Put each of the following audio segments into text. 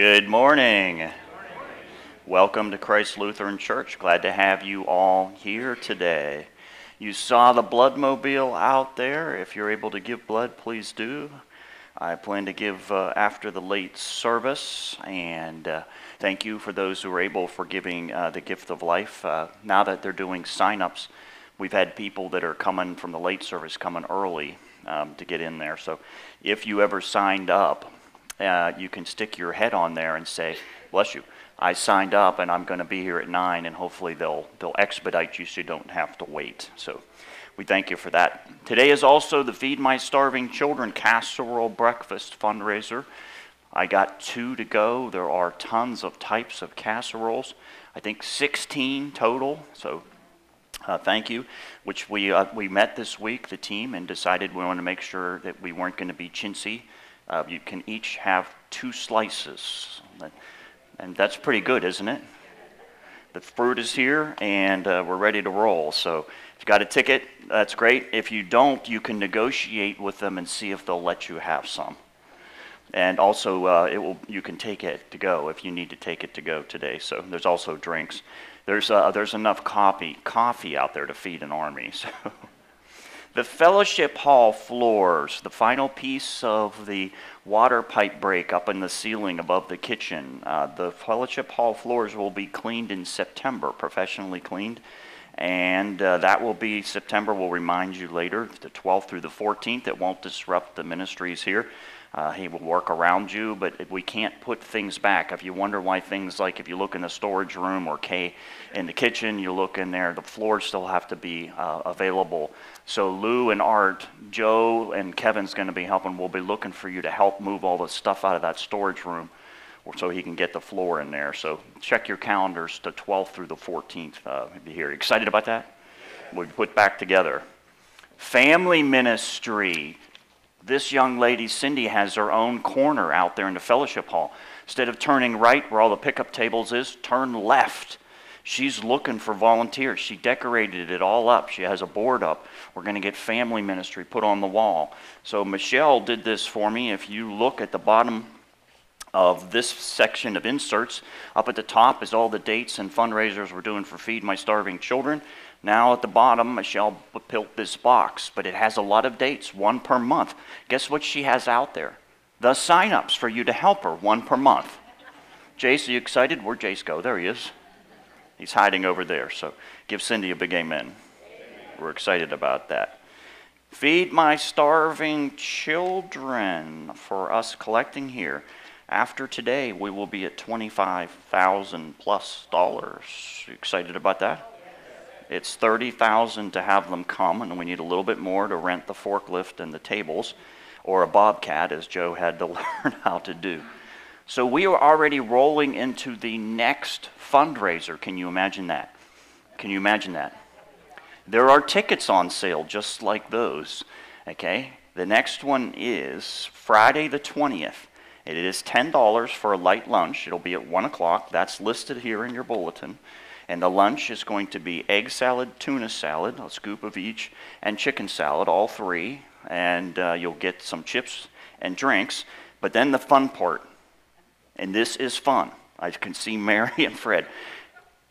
Good morning. Welcome to Christ Lutheran Church. Glad to have you all here today. You saw the bloodmobile out there. If you're able to give blood, please do. I plan to give uh, after the late service, and uh, thank you for those who are able for giving uh, the gift of life. Uh, now that they're doing sign-ups, we've had people that are coming from the late service coming early um, to get in there. So if you ever signed up, uh, you can stick your head on there and say, "Bless you." I signed up and I'm going to be here at nine, and hopefully they'll they'll expedite you so you don't have to wait. So we thank you for that. Today is also the Feed My Starving Children Casserole Breakfast fundraiser. I got two to go. There are tons of types of casseroles. I think 16 total. So uh, thank you. Which we uh, we met this week, the team, and decided we wanted to make sure that we weren't going to be chintzy. Uh, you can each have two slices. And that's pretty good, isn't it? The fruit is here, and uh, we're ready to roll. So if you got a ticket, that's great. If you don't, you can negotiate with them and see if they'll let you have some. And also, uh, it will you can take it to go if you need to take it to go today. So there's also drinks. There's uh, there's enough coffee coffee out there to feed an army. So. The fellowship hall floors, the final piece of the water pipe break up in the ceiling above the kitchen, uh, the fellowship hall floors will be cleaned in September, professionally cleaned. And uh, that will be September, we'll remind you later, the 12th through the 14th. It won't disrupt the ministries here. Uh, he will work around you, but we can't put things back. If you wonder why things like if you look in the storage room or K in the kitchen, you look in there, the floors still have to be uh, available. So Lou and Art, Joe and Kevin's going to be helping. We'll be looking for you to help move all the stuff out of that storage room so he can get the floor in there. So check your calendars to 12th through the 14th. Uh, be here. Excited about that? We put back together. Family ministry this young lady, Cindy, has her own corner out there in the fellowship hall. Instead of turning right where all the pickup tables is, turn left. She's looking for volunteers. She decorated it all up. She has a board up. We're going to get family ministry put on the wall. So Michelle did this for me. If you look at the bottom of this section of inserts, up at the top is all the dates and fundraisers we're doing for Feed My Starving Children. Now at the bottom, Michelle built this box, but it has a lot of dates, one per month. Guess what she has out there? The sign-ups for you to help her, one per month. Jace, are you excited? Where'd Jace go? There he is. He's hiding over there. So give Cindy a big amen. We're excited about that. Feed my starving children for us collecting here. After today, we will be at 25,000 plus dollars. Excited about that? It's 30,000 to have them come, and we need a little bit more to rent the forklift and the tables, or a bobcat, as Joe had to learn how to do. So we are already rolling into the next fundraiser. Can you imagine that? Can you imagine that? There are tickets on sale just like those. Okay? The next one is Friday the 20th. It is $10 for a light lunch. It'll be at 1 o'clock. That's listed here in your bulletin. And the lunch is going to be egg salad, tuna salad, a scoop of each, and chicken salad, all three. And uh, you'll get some chips and drinks. But then the fun part, and this is fun. I can see Mary and Fred.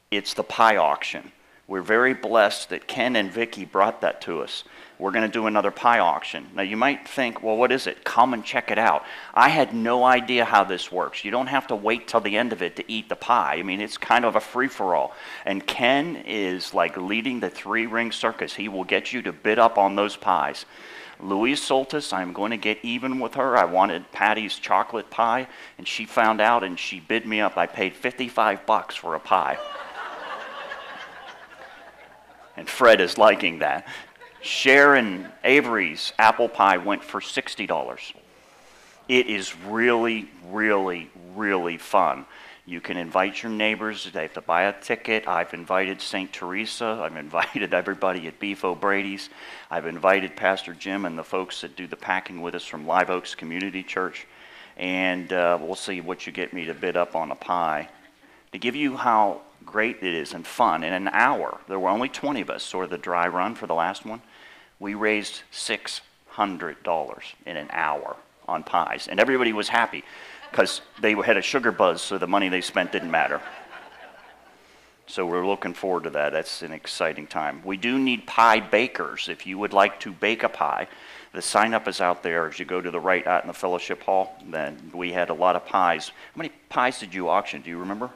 It's the pie auction. We're very blessed that Ken and Vicki brought that to us we're going to do another pie auction. Now, you might think, well, what is it? Come and check it out. I had no idea how this works. You don't have to wait till the end of it to eat the pie. I mean, it's kind of a free for all. And Ken is like leading the three ring circus. He will get you to bid up on those pies. Louise Soltis, I'm going to get even with her. I wanted Patty's chocolate pie, and she found out and she bid me up. I paid 55 bucks for a pie. And Fred is liking that. Sharon Avery's apple pie went for $60. It is really, really, really fun. You can invite your neighbors. They have to buy a ticket. I've invited St. Teresa. I've invited everybody at Beef O'Brady's. I've invited Pastor Jim and the folks that do the packing with us from Live Oaks Community Church. And uh, we'll see what you get me to bid up on a pie. To give you how great it is and fun, in an hour, there were only 20 of us, sort of the dry run for the last one we raised $600 in an hour on pies, and everybody was happy. because they had a sugar buzz, so the money they spent didn't matter. So we're looking forward to that. That's an exciting time. We do need pie bakers. If you would like to bake a pie, the sign up is out there as you go to the right out in the fellowship hall. Then we had a lot of pies. How many pies did you auction? Do you remember?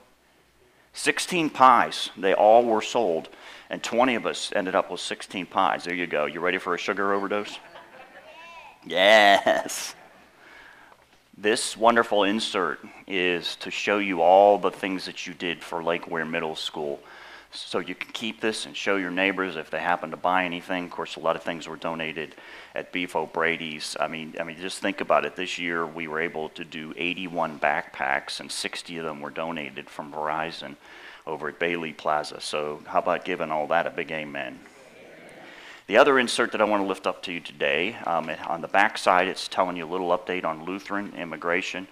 16 pies. They all were sold, and 20 of us ended up with 16 pies. There you go. You ready for a sugar overdose? Yes. This wonderful insert is to show you all the things that you did for Lake Weir Middle School. So you can keep this and show your neighbors if they happen to buy anything. Of course, a lot of things were donated at Beef O'Brady's. I mean, I mean, just think about it. This year we were able to do 81 backpacks, and 60 of them were donated from Verizon over at Bailey Plaza. So how about giving all that a big amen? The other insert that I want to lift up to you today, um, on the back side, it's telling you a little update on Lutheran immigration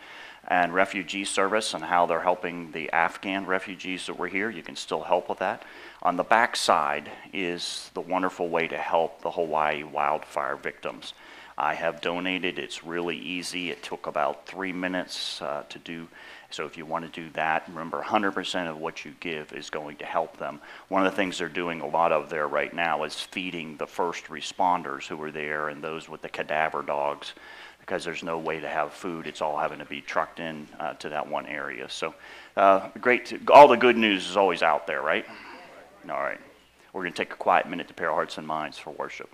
and refugee service and how they're helping the Afghan refugees that were here. You can still help with that. On the back side is the wonderful way to help the Hawaii wildfire victims. I have donated. It's really easy. It took about three minutes uh, to do so if you want to do that, remember 100% of what you give is going to help them. One of the things they're doing a lot of there right now is feeding the first responders who are there and those with the cadaver dogs because there's no way to have food. It's all having to be trucked in uh, to that one area. So uh, great. To, all the good news is always out there, right? All right. We're going to take a quiet minute to pair hearts and minds for worship.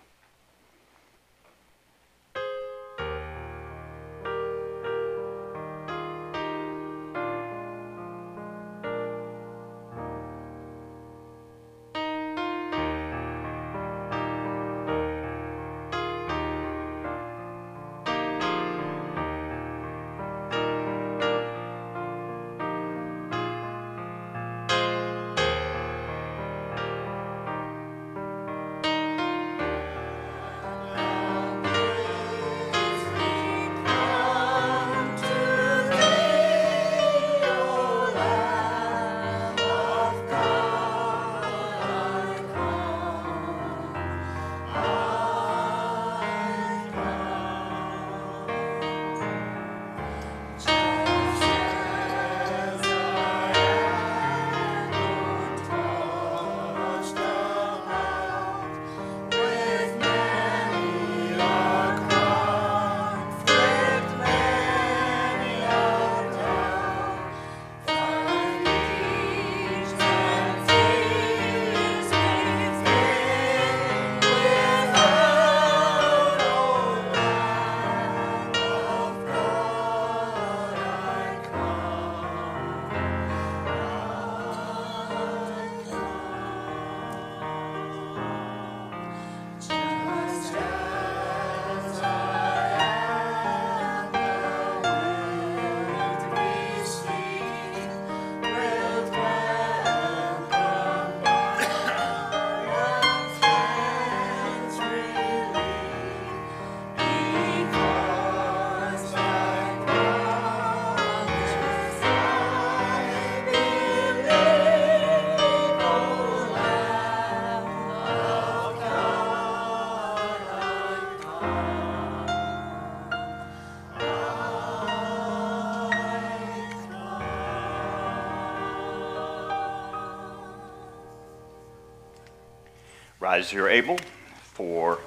Rise you're able for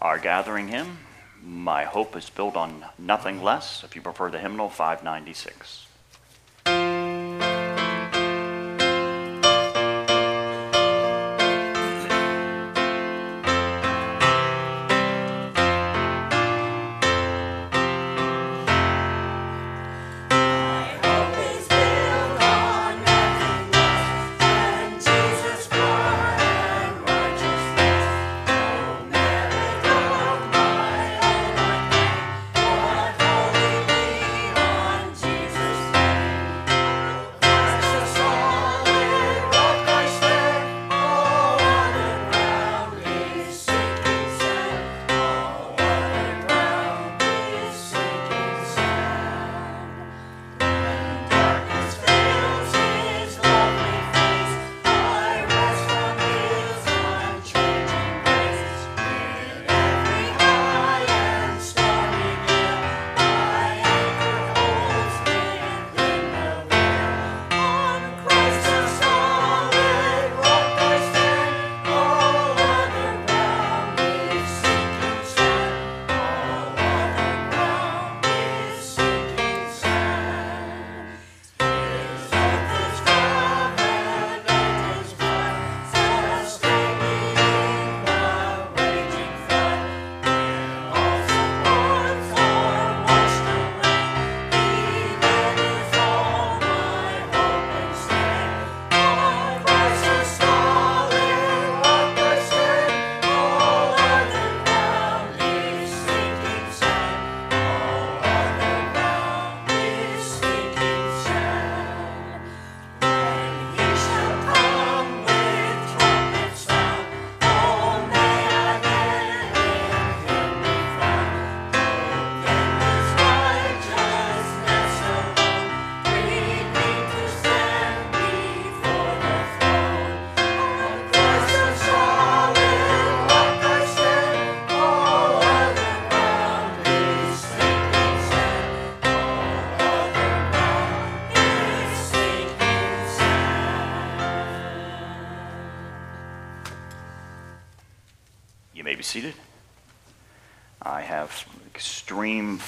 our gathering hymn. My hope is built on nothing less, if you prefer the hymnal 596.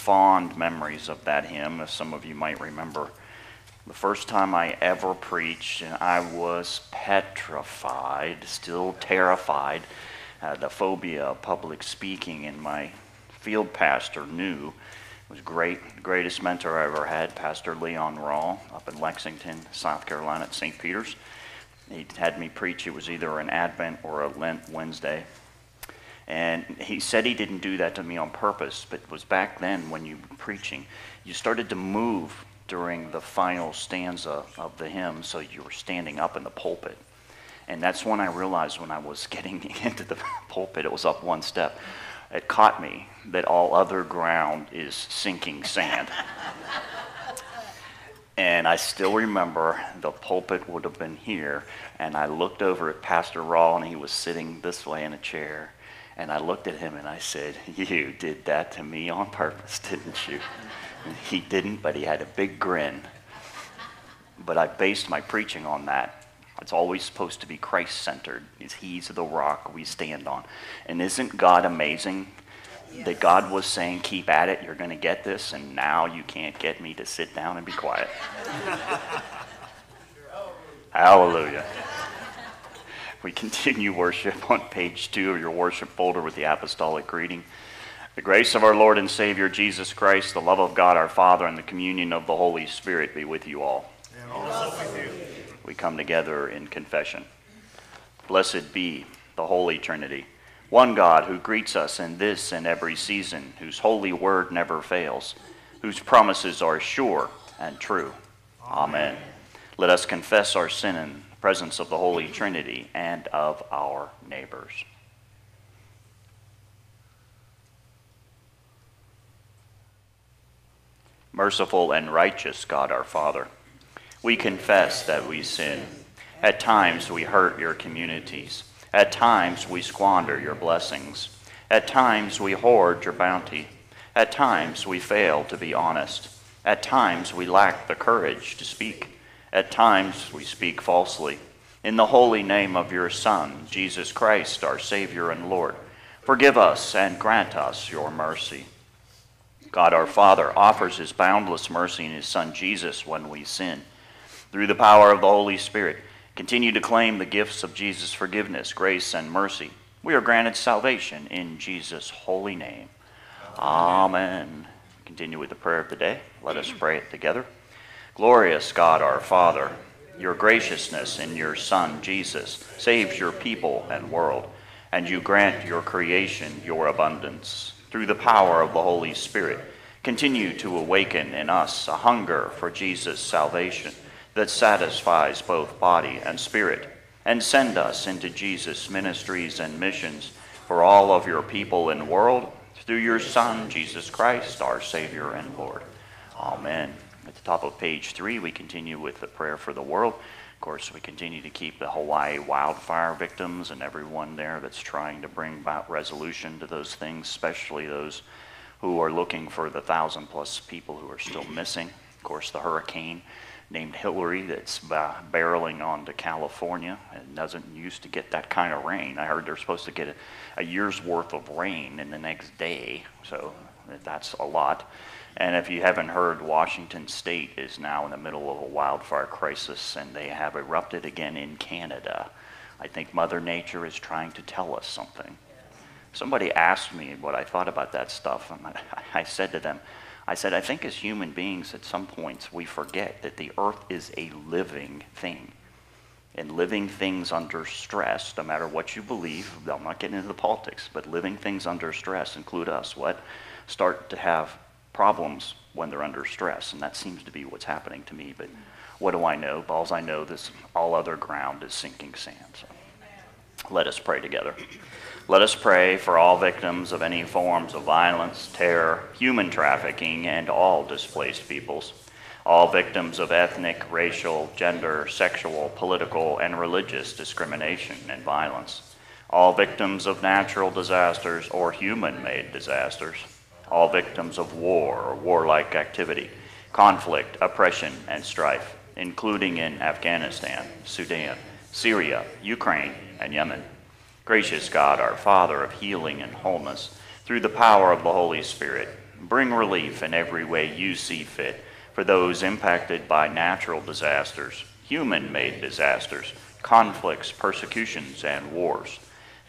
Fond memories of that hymn, as some of you might remember. The first time I ever preached, and I was petrified, still terrified. Uh, the phobia of public speaking, and my field pastor knew. Was great, greatest mentor I ever had, Pastor Leon Rawl, up in Lexington, South Carolina, at St. Peter's. He had me preach. It was either an Advent or a Lent Wednesday. And he said he didn't do that to me on purpose, but it was back then when you were preaching, you started to move during the final stanza of the hymn, so you were standing up in the pulpit. And that's when I realized when I was getting into the pulpit, it was up one step. It caught me that all other ground is sinking sand. and I still remember the pulpit would have been here, and I looked over at Pastor Rawl, and he was sitting this way in a chair. And I looked at him and I said, You did that to me on purpose, didn't you? And he didn't, but he had a big grin. But I based my preaching on that. It's always supposed to be Christ centered. He's the rock we stand on. And isn't God amazing? That God was saying, Keep at it, you're going to get this, and now you can't get me to sit down and be quiet. Hallelujah. We continue worship on page two of your worship folder with the apostolic greeting. The grace of our Lord and Savior Jesus Christ, the love of God our Father, and the communion of the Holy Spirit be with you all. And also with you. We come together in confession. Blessed be the Holy Trinity, one God who greets us in this and every season, whose holy word never fails, whose promises are sure and true. Amen. Let us confess our sin and presence of the Holy Trinity and of our neighbors. Merciful and righteous God our Father, we confess that we sin. At times we hurt your communities. At times we squander your blessings. At times we hoard your bounty. At times we fail to be honest. At times we lack the courage to speak. At times we speak falsely. In the holy name of your Son, Jesus Christ, our Savior and Lord, forgive us and grant us your mercy. God our Father offers his boundless mercy in his Son Jesus when we sin. Through the power of the Holy Spirit, continue to claim the gifts of Jesus' forgiveness, grace, and mercy. We are granted salvation in Jesus' holy name. Amen. Continue with the prayer of the day. Let us pray it together. Glorious God our Father, your graciousness in your Son, Jesus, saves your people and world, and you grant your creation your abundance. Through the power of the Holy Spirit, continue to awaken in us a hunger for Jesus' salvation that satisfies both body and spirit, and send us into Jesus' ministries and missions for all of your people and world through your Son, Jesus Christ, our Savior and Lord. Amen. The top of page three, we continue with the prayer for the world. Of course, we continue to keep the Hawaii wildfire victims and everyone there that's trying to bring about resolution to those things, especially those who are looking for the thousand plus people who are still missing. Of course, the hurricane named Hilary that's barreling onto California and doesn't used to get that kind of rain. I heard they're supposed to get a, a year's worth of rain in the next day, so that's a lot. And if you haven't heard, Washington State is now in the middle of a wildfire crisis, and they have erupted again in Canada. I think Mother Nature is trying to tell us something. Somebody asked me what I thought about that stuff, and I said to them, I said, I think as human beings, at some points, we forget that the earth is a living thing. And living things under stress, no matter what you believe, I'm not getting into the politics, but living things under stress include us, what? Start to have problems when they're under stress, and that seems to be what's happening to me. But what do I know? Balls I know this all other ground is sinking sand. So let us pray together. Let us pray for all victims of any forms of violence, terror, human trafficking, and all displaced peoples. All victims of ethnic, racial, gender, sexual, political, and religious discrimination and violence. All victims of natural disasters or human made disasters all victims of war or warlike activity, conflict, oppression, and strife, including in Afghanistan, Sudan, Syria, Ukraine, and Yemen. Gracious God, our Father of healing and wholeness, through the power of the Holy Spirit, bring relief in every way you see fit for those impacted by natural disasters, human made disasters, conflicts, persecutions, and wars.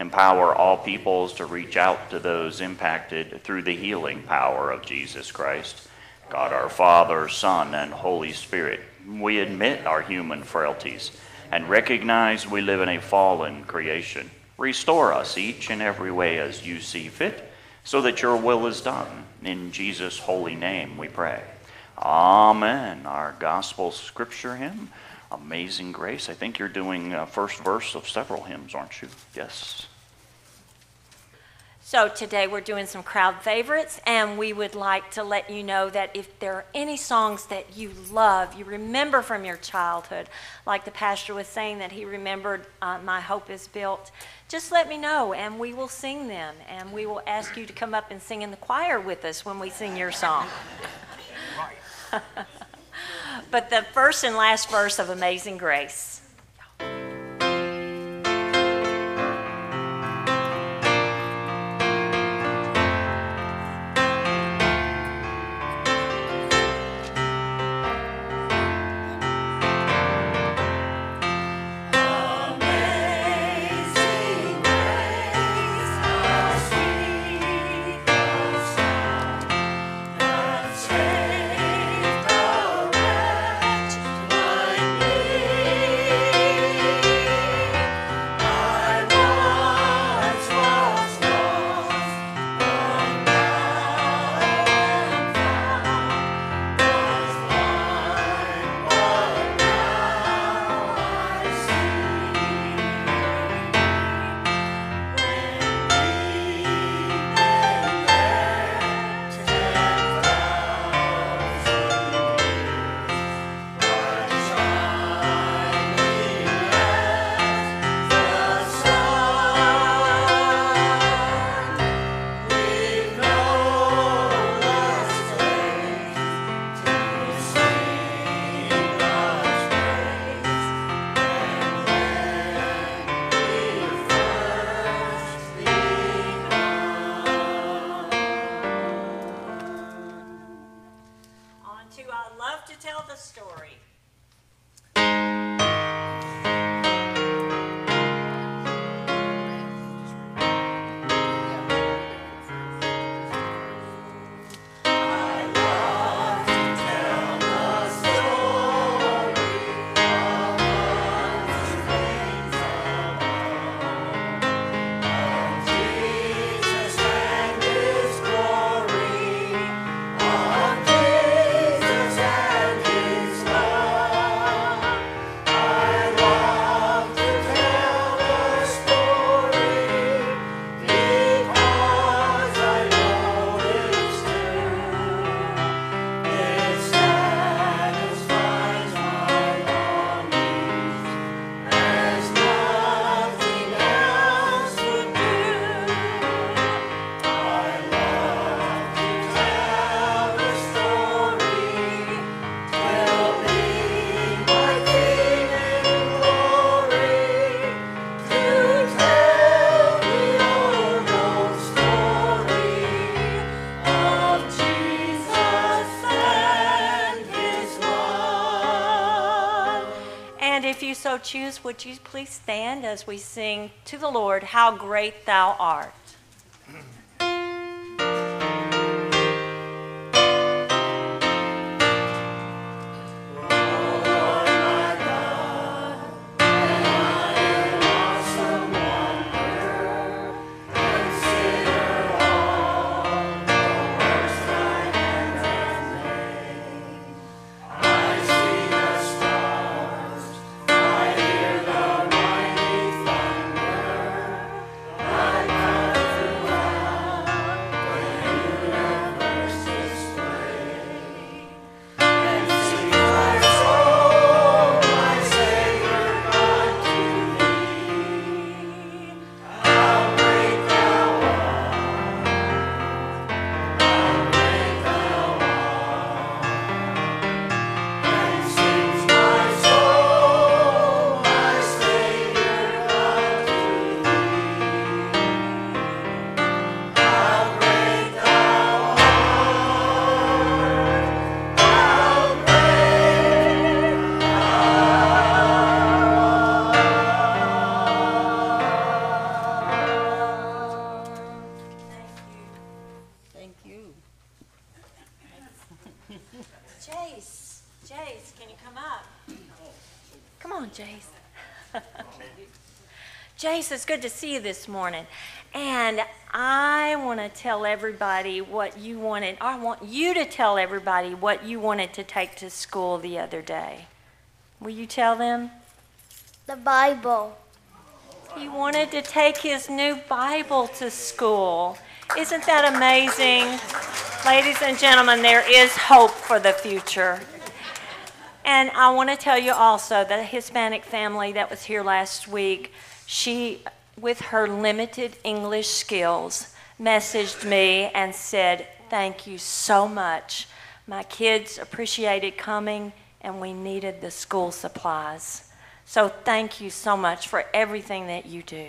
Empower all peoples to reach out to those impacted through the healing power of Jesus Christ. God our Father, Son, and Holy Spirit, we admit our human frailties and recognize we live in a fallen creation. Restore us each and every way as you see fit, so that your will is done. In Jesus' holy name we pray. Amen. Our gospel scripture hymn, Amazing Grace. I think you're doing uh, first verse of several hymns, aren't you? Yes. So today we're doing some crowd favorites, and we would like to let you know that if there are any songs that you love, you remember from your childhood, like the pastor was saying that he remembered uh, My Hope is Built, just let me know, and we will sing them, and we will ask you to come up and sing in the choir with us when we sing your song. but the first and last verse of Amazing Grace. Choose, would you please stand as we sing to the Lord, How Great Thou Art? Jace, it's good to see you this morning. And I want to tell everybody what you wanted. I want you to tell everybody what you wanted to take to school the other day. Will you tell them? The Bible. He wanted to take his new Bible to school. Isn't that amazing? Ladies and gentlemen, there is hope for the future. And I want to tell you also that a Hispanic family that was here last week, she, with her limited English skills, messaged me and said, Thank you so much. My kids appreciated coming, and we needed the school supplies. So thank you so much for everything that you do.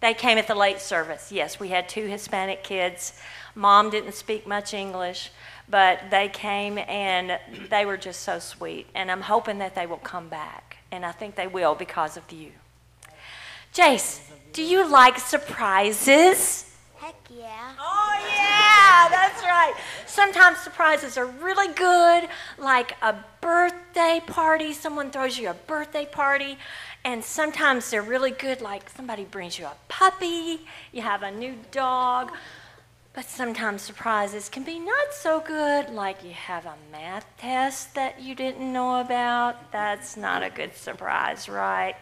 They came at the late service. Yes, we had two Hispanic kids. Mom didn't speak much English, but they came and they were just so sweet. And I'm hoping that they will come back. And I think they will because of you. Jace, do you like surprises? Heck yeah. Oh, yeah, that's right. Sometimes surprises are really good, like a birthday party. Someone throws you a birthday party. And sometimes they're really good, like somebody brings you a puppy, you have a new dog. But sometimes surprises can be not so good, like you have a math test that you didn't know about. That's not a good surprise, right?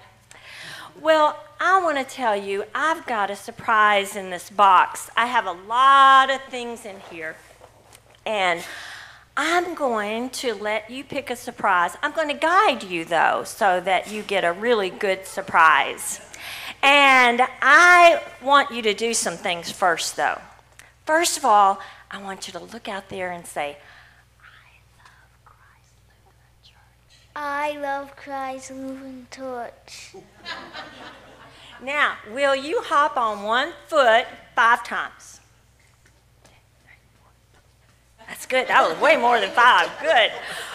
Well, I want to tell you, I've got a surprise in this box. I have a lot of things in here. And I'm going to let you pick a surprise. I'm going to guide you, though, so that you get a really good surprise. And I want you to do some things first, though. First of all, I want you to look out there and say, I love Christ Lutheran Church. Now, will you hop on one foot five times? That's good. That was way more than five. Good.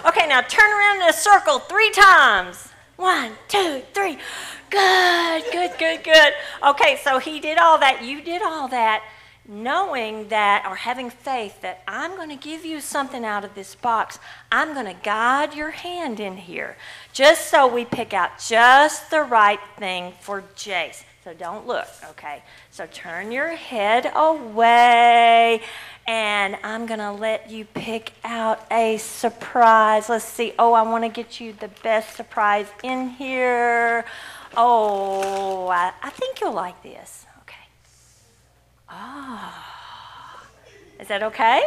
Okay, now turn around in a circle three times. One, two, three. Good, good, good, good. Okay, so he did all that. You did all that knowing that or having faith that I'm going to give you something out of this box. I'm going to guide your hand in here just so we pick out just the right thing for Jace. So don't look, okay? So turn your head away and I'm going to let you pick out a surprise. Let's see. Oh, I want to get you the best surprise in here. Oh, I, I think you'll like this. Ah. Is that okay?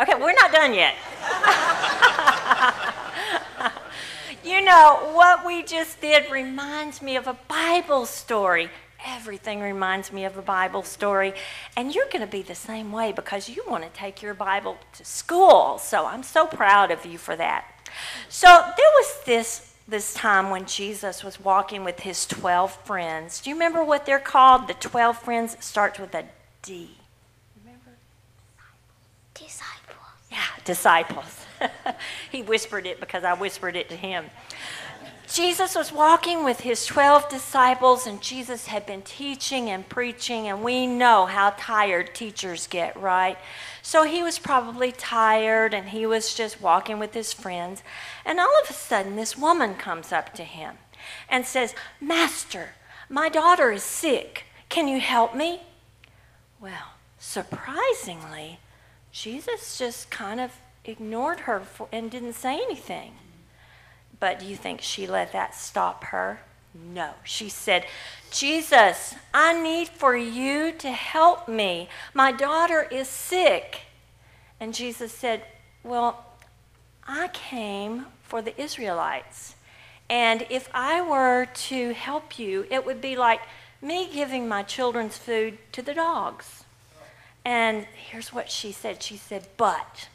Okay, we're not done yet. you know, what we just did reminds me of a Bible story. Everything reminds me of a Bible story. And you're going to be the same way because you want to take your Bible to school. So I'm so proud of you for that. So there was this this time when Jesus was walking with his 12 friends. Do you remember what they're called? The 12 friends starts with a D. Remember? Disciples. Yeah, disciples. he whispered it because I whispered it to him. Jesus was walking with his 12 disciples, and Jesus had been teaching and preaching, and we know how tired teachers get, right? So he was probably tired, and he was just walking with his friends. And all of a sudden, this woman comes up to him and says, Master, my daughter is sick. Can you help me? Well, surprisingly, Jesus just kind of ignored her for, and didn't say anything. But do you think she let that stop her? No. She said, Jesus, I need for you to help me. My daughter is sick. And Jesus said, Well, I came for the Israelites. And if I were to help you, it would be like me giving my children's food to the dogs. And here's what she said she said, But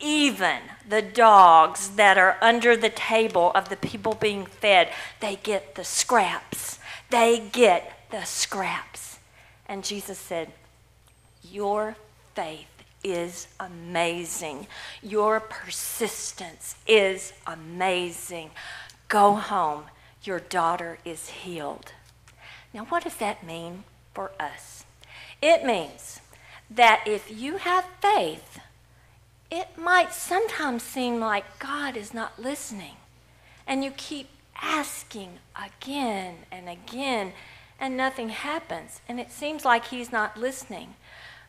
even the dogs that are under the table of the people being fed, they get the scraps. They get the scraps. And Jesus said, Your faith is amazing. Your persistence is amazing. Go home. Your daughter is healed. Now, what does that mean for us? It means that if you have faith, it might sometimes seem like God is not listening. And you keep asking again and again, and nothing happens. And it seems like He's not listening.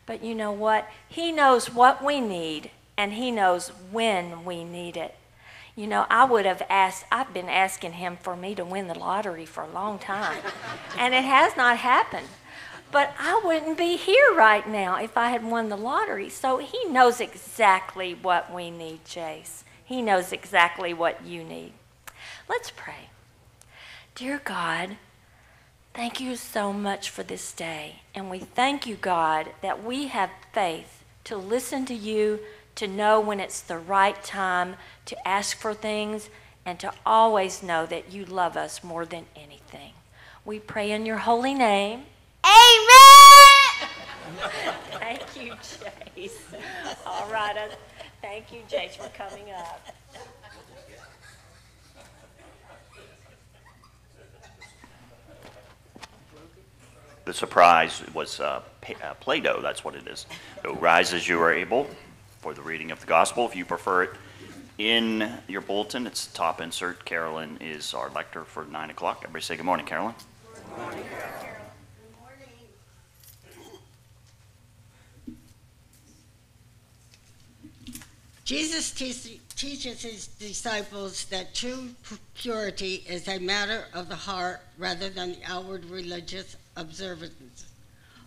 But you know what? He knows what we need, and He knows when we need it. You know, I would have asked, I've been asking Him for me to win the lottery for a long time, and it has not happened. But I wouldn't be here right now if I had won the lottery. So He knows exactly what we need, Jace. He knows exactly what you need. Let's pray. Dear God, thank you so much for this day. And we thank you, God, that we have faith to listen to you, to know when it's the right time to ask for things, and to always know that you love us more than anything. We pray in your holy name. Amen. Thank you, Jace. All right. uh, Thank you, Jace, for coming up. The surprise was uh, uh, Play-Doh, that's what it is. So rise as you are able for the reading of the gospel. If you prefer it in your bulletin, it's the top insert. Carolyn is our lector for 9 o'clock. Everybody say good morning, Carolyn. Good morning. Jesus teach- teaches his disciples that true purity is a matter of the heart rather than the outward religious observances.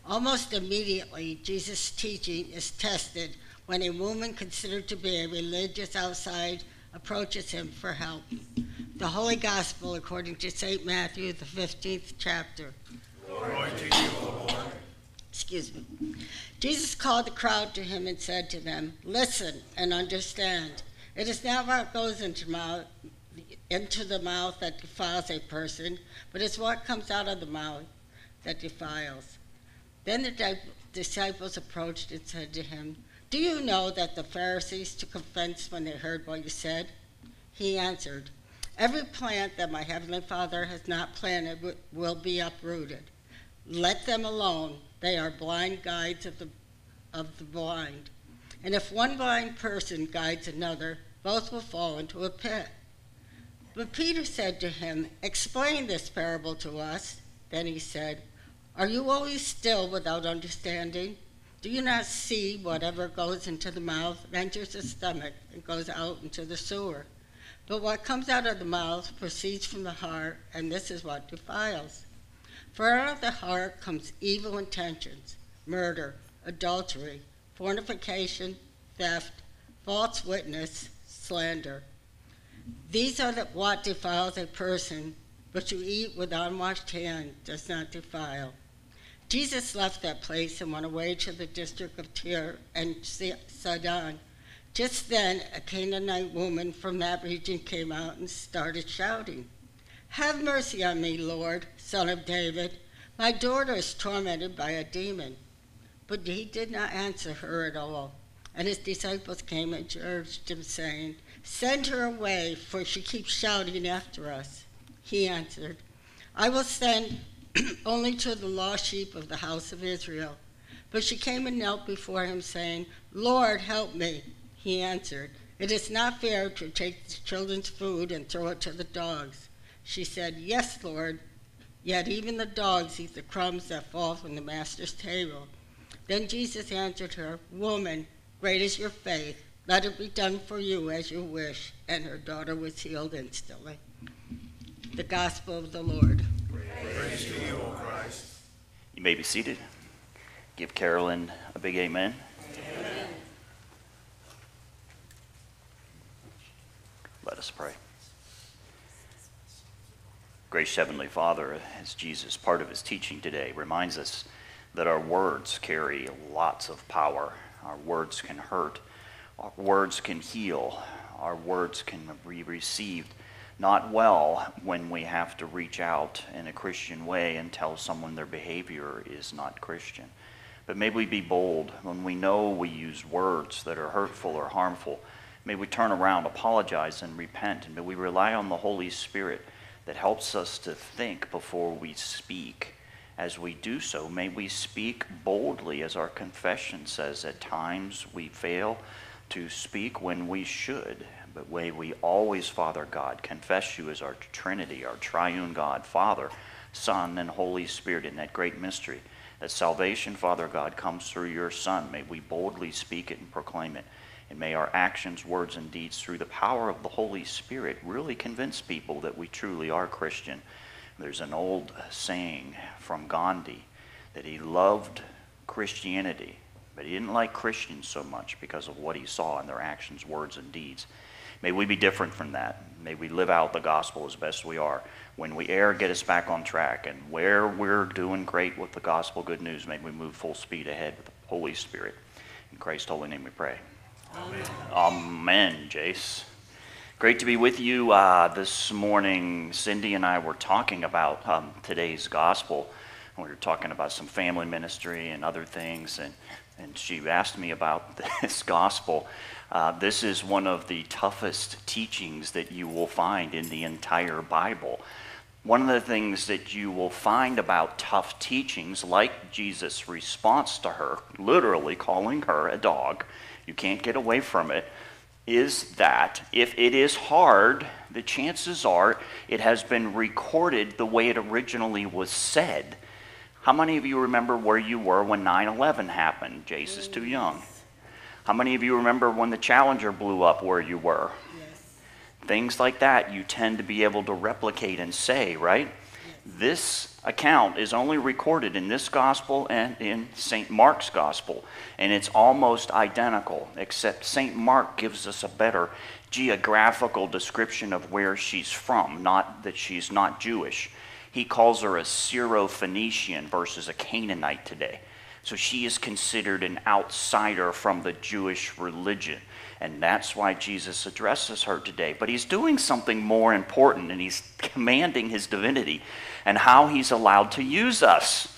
Almost immediately, Jesus' teaching is tested when a woman considered to be a religious outside approaches him for help. The Holy Gospel, according to St. Matthew, the 15th chapter. Excuse me. Jesus called the crowd to him and said to them, Listen and understand. It is not what goes into, mouth, into the mouth that defiles a person, but it's what comes out of the mouth that defiles. Then the di- disciples approached and said to him, Do you know that the Pharisees took offense when they heard what you said? He answered, Every plant that my heavenly Father has not planted will be uprooted. Let them alone. They are blind guides of the, of the blind. And if one blind person guides another, both will fall into a pit. But Peter said to him, Explain this parable to us. Then he said, Are you always still without understanding? Do you not see whatever goes into the mouth enters the stomach and goes out into the sewer? But what comes out of the mouth proceeds from the heart, and this is what defiles. For out of the heart comes evil intentions, murder, adultery, fornication, theft, false witness, slander. These are the, what defiles a person, but to eat with unwashed hands does not defile. Jesus left that place and went away to the district of Tyre and Si- Sidon. Just then, a Canaanite woman from that region came out and started shouting, Have mercy on me, Lord, son of David. My daughter is tormented by a demon. But he did not answer her at all. And his disciples came and urged him, saying, Send her away, for she keeps shouting after us. He answered, I will send only to the lost sheep of the house of Israel. But she came and knelt before him, saying, Lord, help me. He answered, It is not fair to take the children's food and throw it to the dogs. She said, Yes, Lord. Yet even the dogs eat the crumbs that fall from the master's table. Then Jesus answered her, Woman, great is your faith. Let it be done for you as you wish. And her daughter was healed instantly. The Gospel of the Lord. You may be seated. Give Carolyn a big amen. Let us pray. Gracious Heavenly Father, as Jesus, part of his teaching today, reminds us that our words carry lots of power. Our words can hurt. Our words can heal. Our words can be received not well when we have to reach out in a Christian way and tell someone their behavior is not Christian. But may we be bold when we know we use words that are hurtful or harmful. May we turn around, apologize, and repent. And may we rely on the Holy Spirit that helps us to think before we speak. As we do so, may we speak boldly, as our confession says. At times we fail to speak when we should. But may we always, Father God, confess you as our Trinity, our triune God, Father, Son, and Holy Spirit in that great mystery. That salvation, Father God, comes through your Son. May we boldly speak it and proclaim it. And may our actions, words, and deeds, through the power of the Holy Spirit, really convince people that we truly are Christian. There's an old saying from Gandhi that he loved Christianity, but he didn't like Christians so much because of what he saw in their actions, words, and deeds. May we be different from that. May we live out the gospel as best we are. When we err, get us back on track. And where we're doing great with the gospel good news, may we move full speed ahead with the Holy Spirit. In Christ's holy name we pray. Amen. Amen, Jace. Great to be with you uh, this morning. Cindy and I were talking about um, today's gospel. We were talking about some family ministry and other things, and, and she asked me about this gospel. Uh, this is one of the toughest teachings that you will find in the entire Bible. One of the things that you will find about tough teachings, like Jesus' response to her, literally calling her a dog, you can't get away from it, is that if it is hard, the chances are it has been recorded the way it originally was said. How many of you remember where you were when 9 11 happened? Jace is too young. How many of you remember when the Challenger blew up where you were? Yes. Things like that you tend to be able to replicate and say, right? Yes. This account is only recorded in this gospel and in St. Mark's gospel, and it's almost identical, except St. Mark gives us a better geographical description of where she's from, not that she's not Jewish. He calls her a Syro-Phoenician versus a Canaanite today. So she is considered an outsider from the Jewish religion. And that's why Jesus addresses her today. But he's doing something more important, and he's commanding his divinity and how he's allowed to use us.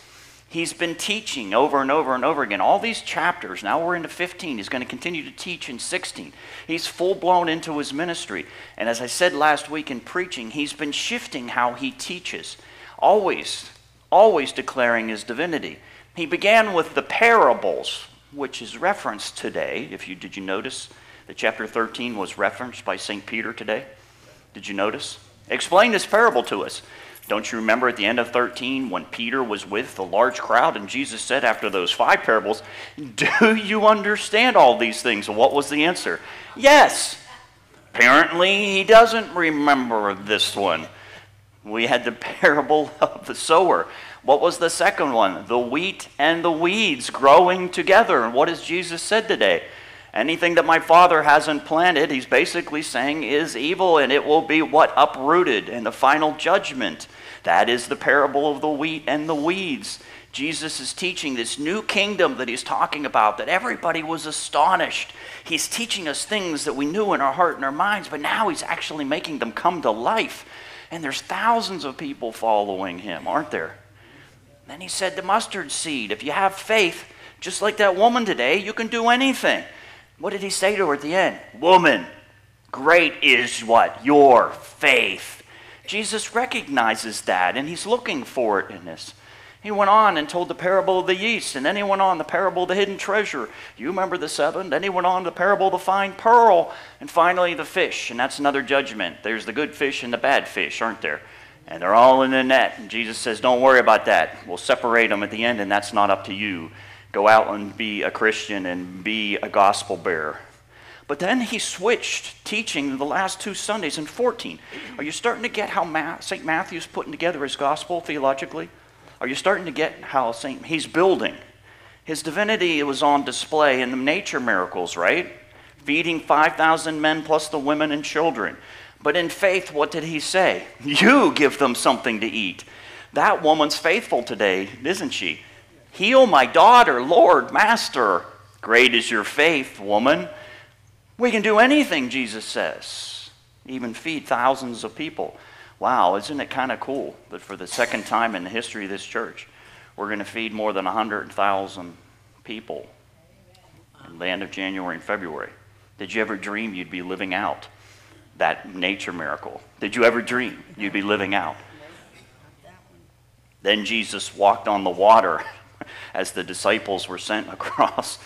He's been teaching over and over and over again. All these chapters, now we're into 15. He's going to continue to teach in 16. He's full blown into his ministry. And as I said last week in preaching, he's been shifting how he teaches, always, always declaring his divinity. He began with the parables, which is referenced today. If you did you notice that chapter 13 was referenced by St. Peter today? Did you notice? Explain this parable to us. Don't you remember at the end of 13 when Peter was with the large crowd and Jesus said after those five parables, Do you understand all these things? What was the answer? Yes. Apparently, he doesn't remember this one. We had the parable of the sower. What was the second one? The wheat and the weeds growing together. And what has Jesus said today? Anything that my Father hasn't planted, he's basically saying is evil and it will be what? Uprooted in the final judgment. That is the parable of the wheat and the weeds. Jesus is teaching this new kingdom that he's talking about, that everybody was astonished. He's teaching us things that we knew in our heart and our minds, but now he's actually making them come to life. And there's thousands of people following him, aren't there? Then he said, The mustard seed. If you have faith, just like that woman today, you can do anything. What did he say to her at the end? Woman, great is what? Your faith. Jesus recognizes that, and he's looking for it in this. He went on and told the parable of the yeast, and then he went on the parable of the hidden treasure. You remember the seven? Then he went on the parable of the fine pearl, and finally the fish, and that's another judgment. There's the good fish and the bad fish, aren't there? and they're all in the net. And Jesus says, Don't worry about that. We'll separate them at the end, and that's not up to you. Go out and be a Christian and be a gospel bearer. But then he switched teaching the last two Sundays in 14. Are you starting to get how St. Matthew's putting together his gospel theologically? Are you starting to get how St. he's building? His divinity was on display in the nature miracles, right? Feeding 5,000 men plus the women and children. But in faith, what did he say? You give them something to eat. That woman's faithful today, isn't she? Heal my daughter, Lord, Master. Great is your faith, woman. We can do anything, Jesus says, even feed thousands of people. Wow, isn't it kind of cool that for the second time in the history of this church, we're going to feed more than 100,000 people in the end of January and February? Did you ever dream you'd be living out that nature miracle. Did you ever dream you'd be living out? Then Jesus walked on the water. as the disciples were sent across.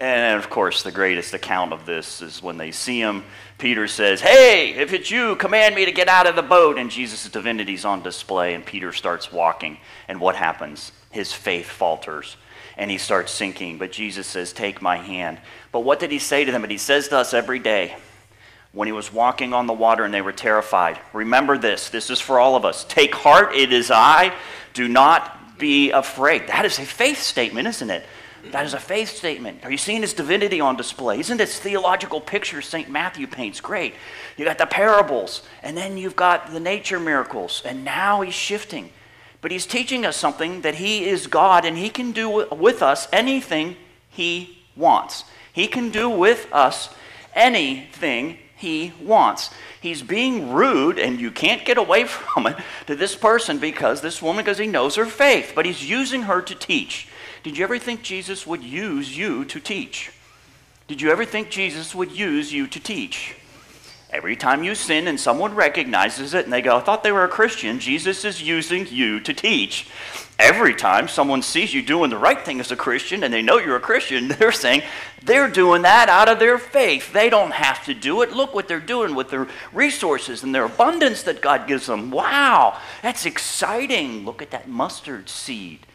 And of course, the greatest account of this is when they see him. Peter says, Hey, if it's you, command me to get out of the boat. And Jesus' divinity is on display, and Peter starts walking. And what happens? His faith falters and he starts sinking. But Jesus says, Take my hand. But what did he say to them? And he says to us every day when he was walking on the water and they were terrified. Remember this. This is for all of us. Take heart, it is I. Do not be afraid. That is a faith statement, isn't it? That is a faith statement. Are you seeing his divinity on display? Isn't this theological picture St. Matthew paints great? You got the parables, and then you've got the nature miracles, and now he's shifting. But he's teaching us something that he is God and he can do with us anything he wants. He can do with us anything he wants. He's being rude, and you can't get away from it to this person because this woman, because he knows her faith, but he's using her to teach. Did you ever think Jesus would use you to teach? Did you ever think Jesus would use you to teach? Every time you sin and someone recognizes it and they go, I thought they were a Christian, Jesus is using you to teach. Every time someone sees you doing the right thing as a Christian and they know you're a Christian, they're saying they're doing that out of their faith. They don't have to do it. Look what they're doing with their resources and their abundance that God gives them. Wow, that's exciting. Look at that mustard seed.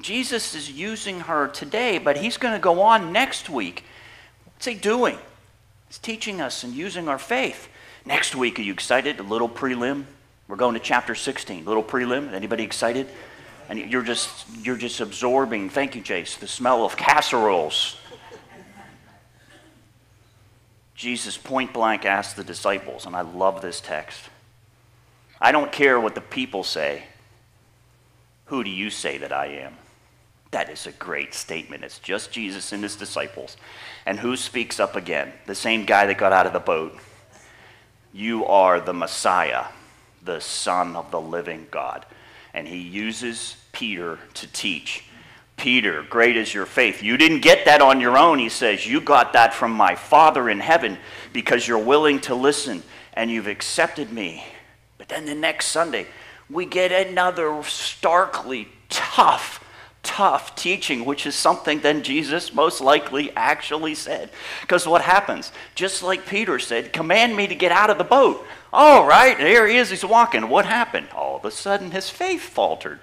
Jesus is using her today, but he's going to go on next week. What's he doing? He's teaching us and using our faith. Next week, are you excited? A little prelim. We're going to chapter 16. Little prelim. Anybody excited? And you're just you're just absorbing. Thank you, Jace. The smell of casseroles. Jesus point blank asked the disciples, and I love this text. I don't care what the people say. Who do you say that I am? That is a great statement. It's just Jesus and his disciples. And who speaks up again? The same guy that got out of the boat. You are the Messiah, the Son of the living God. And he uses Peter to teach. Peter, great is your faith. You didn't get that on your own, he says. You got that from my Father in heaven because you're willing to listen and you've accepted me. But then the next Sunday, we get another starkly tough tough teaching, which is something then Jesus most likely actually said. Because what happens? Just like Peter said, command me to get out of the boat. All right, there he is, he's walking. What happened? All of a sudden, his faith faltered.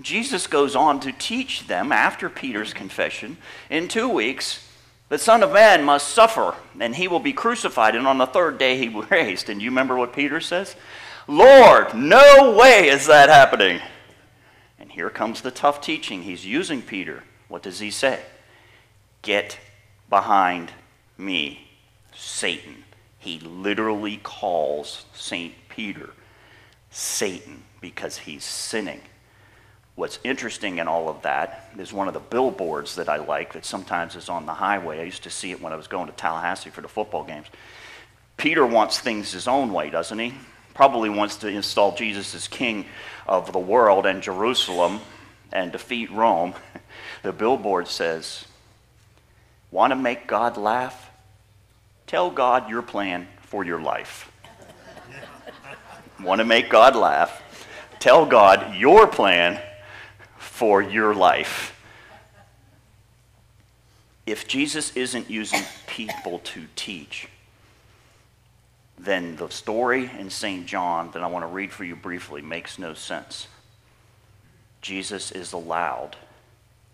Jesus goes on to teach them after Peter's confession in two weeks the Son of Man must suffer, and he will be crucified, and on the third day he will raised. And you remember what Peter says? Lord, no way is that happening. And here comes the tough teaching. He's using Peter. What does he say? Get behind me, Satan. He literally calls St. Peter Satan because he's sinning. What's interesting in all of that is one of the billboards that I like that sometimes is on the highway. I used to see it when I was going to Tallahassee for the football games. Peter wants things his own way, doesn't he? Probably wants to install Jesus as king of the world and Jerusalem and defeat Rome. The billboard says, Want to make God laugh? Tell God your plan for your life. Want to make God laugh? Tell God your plan for your life. If Jesus isn't using people to teach, then the story in St. John that I want to read for you briefly makes no sense. Jesus is allowed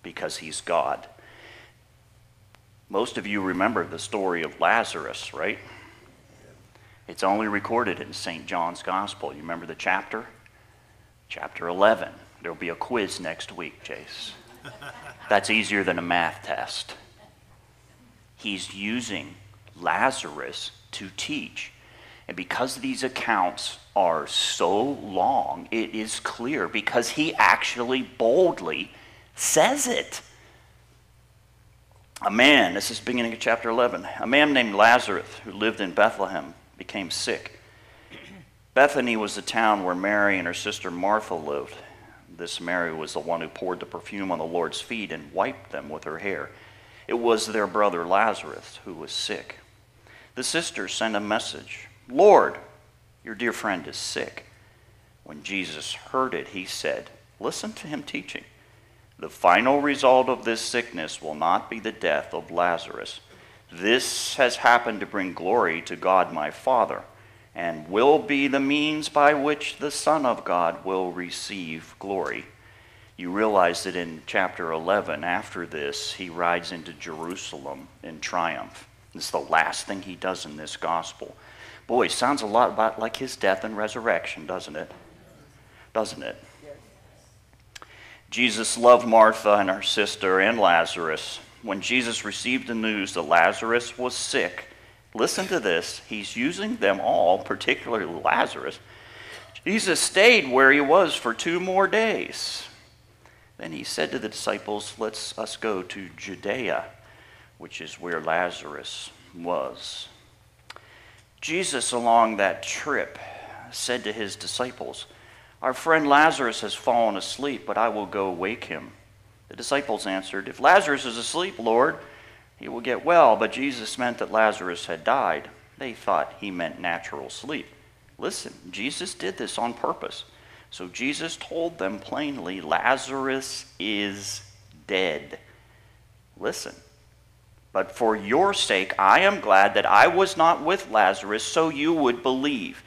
because he's God. Most of you remember the story of Lazarus, right? It's only recorded in St. John's Gospel. You remember the chapter? Chapter 11. There'll be a quiz next week, Jace. That's easier than a math test. He's using Lazarus to teach. And because these accounts are so long, it is clear because he actually boldly says it. A man, this is beginning of chapter 11, a man named Lazarus who lived in Bethlehem became sick. Bethany was the town where Mary and her sister Martha lived. This Mary was the one who poured the perfume on the Lord's feet and wiped them with her hair. It was their brother Lazarus who was sick. The sisters sent a message Lord, your dear friend is sick. When Jesus heard it, he said, Listen to him teaching. The final result of this sickness will not be the death of Lazarus. This has happened to bring glory to God my Father, and will be the means by which the Son of God will receive glory. You realize that in chapter 11, after this, he rides into Jerusalem in triumph. It's the last thing he does in this gospel. Boy, sounds a lot about like his death and resurrection, doesn't it? Doesn't it? Jesus loved Martha and her sister and Lazarus. When Jesus received the news that Lazarus was sick, listen to this. He's using them all, particularly Lazarus. Jesus stayed where he was for two more days. Then he said to the disciples, Let's us go to Judea, which is where Lazarus was. Jesus, along that trip, said to his disciples, Our friend Lazarus has fallen asleep, but I will go wake him. The disciples answered, If Lazarus is asleep, Lord, he will get well. But Jesus meant that Lazarus had died. They thought he meant natural sleep. Listen, Jesus did this on purpose. So Jesus told them plainly, Lazarus is dead. Listen, but for your sake, I am glad that I was not with Lazarus, so you would believe.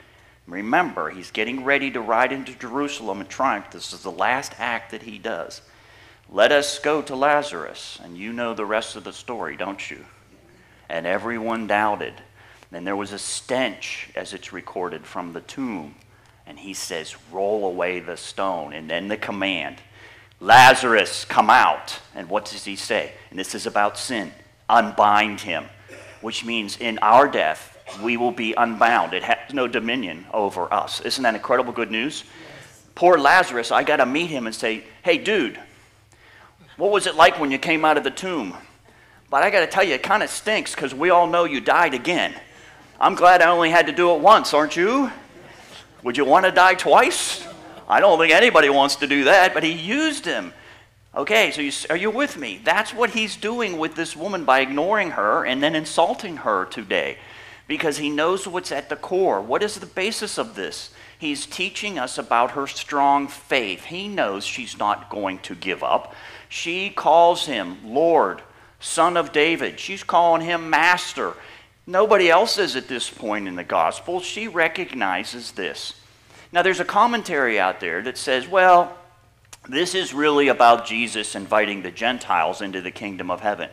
Remember, he's getting ready to ride into Jerusalem in triumph. This is the last act that he does. Let us go to Lazarus. And you know the rest of the story, don't you? And everyone doubted. And there was a stench, as it's recorded, from the tomb. And he says, Roll away the stone. And then the command Lazarus, come out. And what does he say? And this is about sin unbind him, which means in our death, we will be unbound. It has no dominion over us. Isn't that incredible good news? Poor Lazarus, I got to meet him and say, hey, dude, what was it like when you came out of the tomb? But I got to tell you, it kind of stinks because we all know you died again. I'm glad I only had to do it once, aren't you? Would you want to die twice? I don't think anybody wants to do that, but he used him. Okay, so you, are you with me? That's what he's doing with this woman by ignoring her and then insulting her today because he knows what's at the core. What is the basis of this? He's teaching us about her strong faith. He knows she's not going to give up. She calls him Lord, Son of David. She's calling him Master. Nobody else is at this point in the gospel. She recognizes this. Now, there's a commentary out there that says, well, this is really about Jesus inviting the Gentiles into the kingdom of heaven.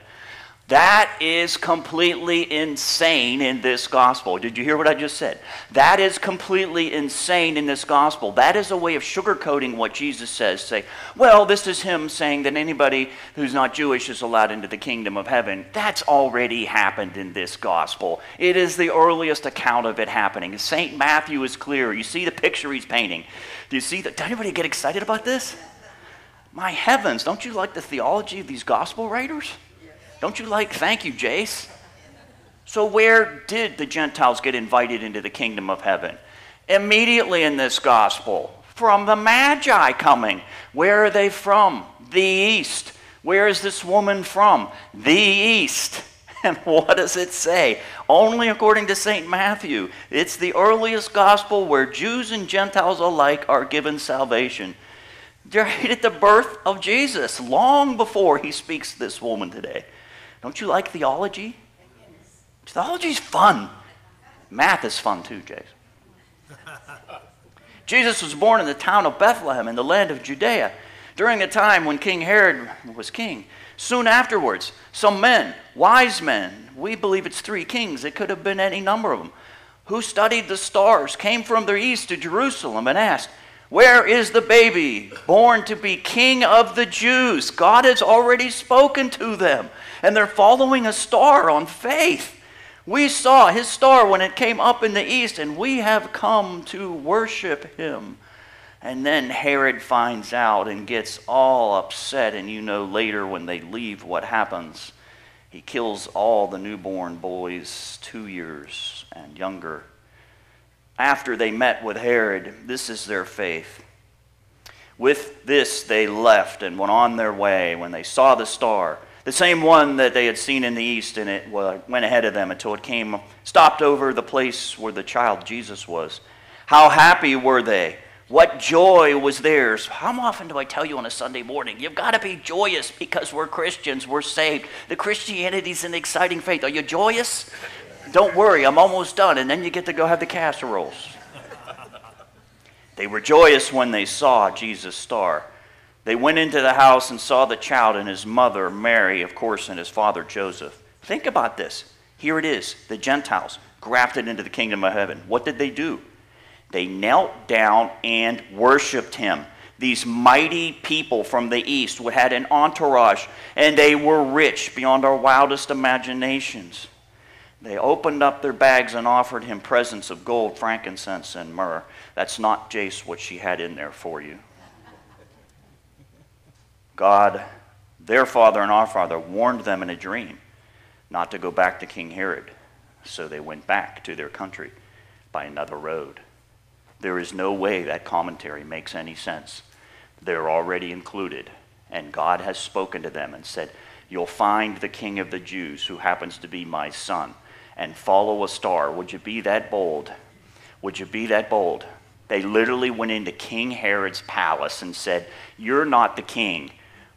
That is completely insane in this gospel. Did you hear what I just said? That is completely insane in this gospel. That is a way of sugarcoating what Jesus says. Say, well, this is him saying that anybody who's not Jewish is allowed into the kingdom of heaven. That's already happened in this gospel. It is the earliest account of it happening. St. Matthew is clear. You see the picture he's painting. Do you see that? Did anybody get excited about this? My heavens, don't you like the theology of these gospel writers? Don't you like, thank you, Jace. So, where did the Gentiles get invited into the kingdom of heaven? Immediately in this gospel, from the Magi coming. Where are they from? The east. Where is this woman from? The east. And what does it say? Only according to St. Matthew. It's the earliest gospel where Jews and Gentiles alike are given salvation right at the birth of Jesus, long before he speaks to this woman today. Don't you like theology? Theology's fun. Math is fun too, Jason. Jesus was born in the town of Bethlehem in the land of Judea during a time when King Herod was king. Soon afterwards, some men, wise men, we believe it's three kings, it could have been any number of them, who studied the stars, came from the east to Jerusalem and asked, where is the baby born to be king of the Jews? God has already spoken to them, and they're following a star on faith. We saw his star when it came up in the east, and we have come to worship him. And then Herod finds out and gets all upset, and you know later when they leave what happens. He kills all the newborn boys, two years and younger after they met with Herod. This is their faith. With this, they left and went on their way when they saw the star, the same one that they had seen in the east, and it went ahead of them until it came, stopped over the place where the child Jesus was. How happy were they! What joy was theirs. How often do I tell you on a Sunday morning? You've got to be joyous because we're Christians, we're saved. The Christianity's an exciting faith. Are you joyous? Don't worry, I'm almost done, and then you get to go have the casseroles. They were joyous when they saw Jesus' star. They went into the house and saw the child and his mother, Mary, of course, and his father, Joseph. Think about this. Here it is the Gentiles grafted into the kingdom of heaven. What did they do? They knelt down and worshiped him. These mighty people from the east had an entourage, and they were rich beyond our wildest imaginations. They opened up their bags and offered him presents of gold, frankincense, and myrrh. That's not Jace what she had in there for you. God, their father and our father, warned them in a dream not to go back to King Herod. So they went back to their country by another road. There is no way that commentary makes any sense. They're already included, and God has spoken to them and said, You'll find the king of the Jews, who happens to be my son, and follow a star. Would you be that bold? Would you be that bold? They literally went into King Herod's palace and said, You're not the king.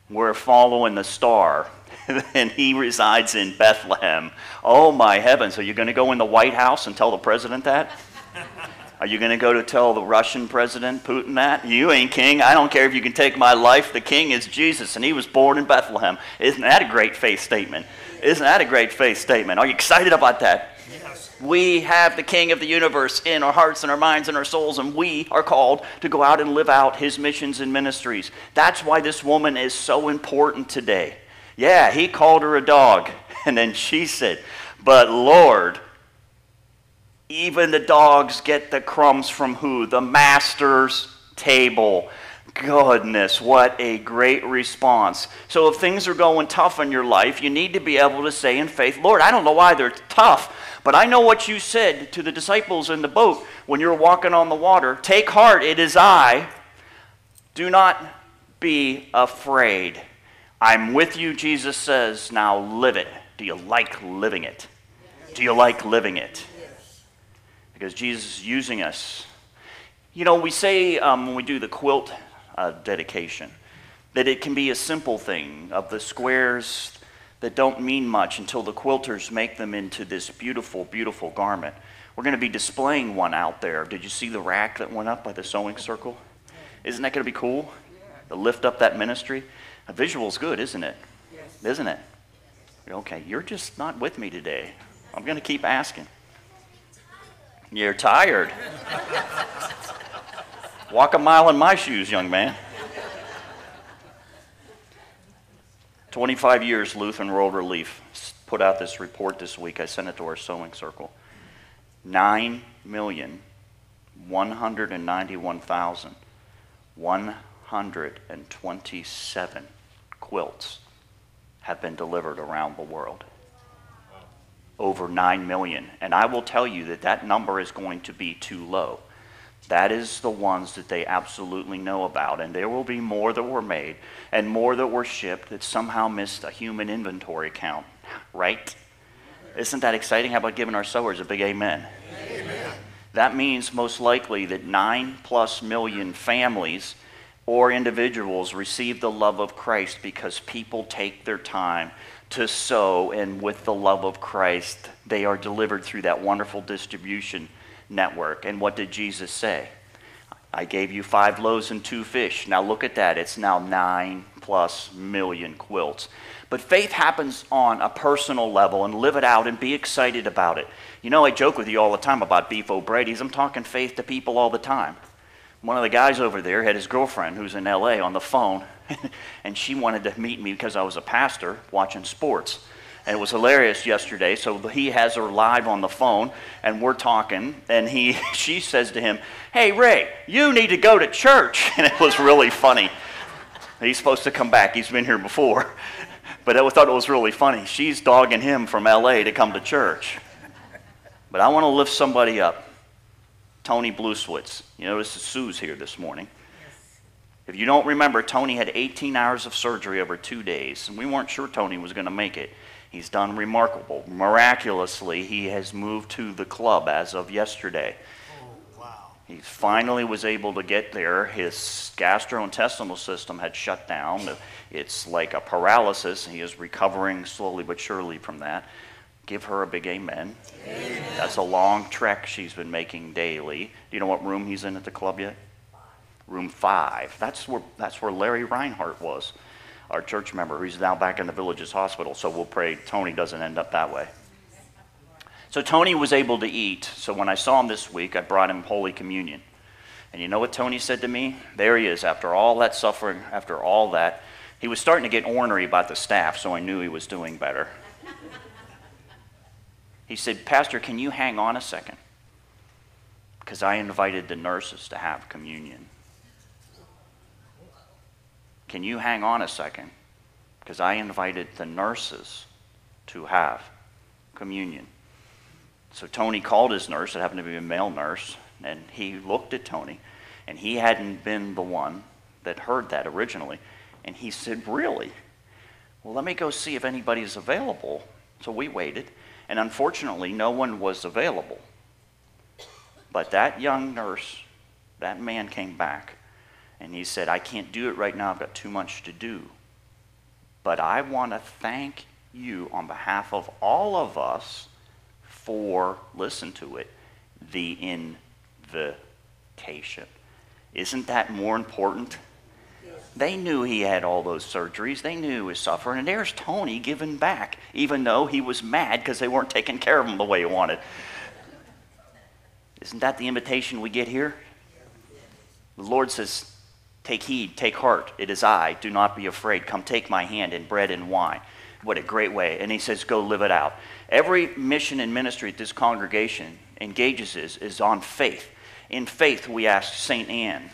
We're following the star. and he resides in Bethlehem. Oh, my heavens. Are you going to go in the White House and tell the president that? Are you going to go to tell the Russian president, Putin, that? You ain't king. I don't care if you can take my life. The king is Jesus, and he was born in Bethlehem. Isn't that a great faith statement? Isn't that a great faith statement? Are you excited about that? Yes. We have the king of the universe in our hearts and our minds and our souls, and we are called to go out and live out his missions and ministries. That's why this woman is so important today. Yeah, he called her a dog. And then she said, But Lord, even the dogs get the crumbs from who? The master's table. Goodness, what a great response. So, if things are going tough in your life, you need to be able to say in faith, Lord, I don't know why they're tough, but I know what you said to the disciples in the boat when you were walking on the water. Take heart, it is I. Do not be afraid. I'm with you, Jesus says. Now live it. Do you like living it? Do you like living it? because Jesus is using us. You know, we say um, when we do the quilt uh, dedication that it can be a simple thing of the squares that don't mean much until the quilters make them into this beautiful, beautiful garment. We're going to be displaying one out there. Did you see the rack that went up by the sewing circle? Isn't that going to be cool? To lift up that ministry? A visual's good, isn't it? Yes. Isn't it? Okay, you're just not with me today. I'm going to keep asking. You're tired. Walk a mile in my shoes, young man. 25 years, Lutheran World Relief put out this report this week. I sent it to our sewing circle. 9,191,127 quilts have been delivered around the world over 9 million. And I will tell you that that number is going to be too low. That is the ones that they absolutely know about. And there will be more that were made and more that were shipped that somehow missed a human inventory count, right? Isn't that exciting? How about giving our sowers a big amen? amen? That means most likely that 9 plus million families or individuals receive the love of Christ because people take their time to sow, and with the love of Christ, they are delivered through that wonderful distribution network. And what did Jesus say? I gave you five loaves and two fish. Now look at that. It's now nine plus million quilts. But faith happens on a personal level and live it out and be excited about it. You know, I joke with you all the time about Beef 'O' Brady's. I'm talking faith to people all the time. One of the guys over there had his girlfriend who's in LA on the phone, and she wanted to meet me because I was a pastor watching sports. And it was hilarious yesterday. So he has her live on the phone, and we're talking, and he, she says to him, "Hey Ray, you need to go to church." And it was really funny. He's supposed to come back. He's been here before, but I thought it was really funny. She's dogging him from L.A. to come to church. But I want to lift somebody up. Tony Blueswitz. You notice Sue's here this morning. If you don't remember, Tony had 18 hours of surgery over two days, and we weren't sure Tony was going to make it. He's done remarkable. Miraculously, he has moved to the club as of yesterday. Oh, wow. He finally was able to get there. His gastrointestinal system had shut down. It's like a paralysis. He is recovering slowly but surely from that. Give her a big amen. amen. That's a long trek she's been making daily. Do you know what room he's in at the club yet? Room five. That's where, that's where Larry Reinhart was, our church member. He's now back in the village's hospital, so we'll pray Tony doesn't end up that way. So Tony was able to eat. So when I saw him this week, I brought him Holy Communion. And you know what Tony said to me? There he is, after all that suffering, after all that. He was starting to get ornery about the staff, so I knew he was doing better. He said, Pastor, can you hang on a second? Because I invited the nurses to have communion. Can you hang on a second? Because I invited the nurses to have communion. So Tony called his nurse, it happened to be a male nurse, and he looked at Tony, and he hadn't been the one that heard that originally. And he said, Really? Well, let me go see if anybody's available. So we waited. And unfortunately, no one was available. But that young nurse, that man came back and he said, I can't do it right now. I've got too much to do. But I want to thank you on behalf of all of us for, listen to it, the invitation. Isn't that more important they knew he had all those surgeries. They knew he was suffering. And there's Tony giving back, even though he was mad because they weren't taking care of him the way he wanted. Isn't that the invitation we get here? The Lord says, Take heed, take heart. It is I. Do not be afraid. Come take my hand in bread and wine. What a great way. And he says, Go live it out. Every mission and ministry that this congregation engages is, is on faith. In faith, we ask St. Anne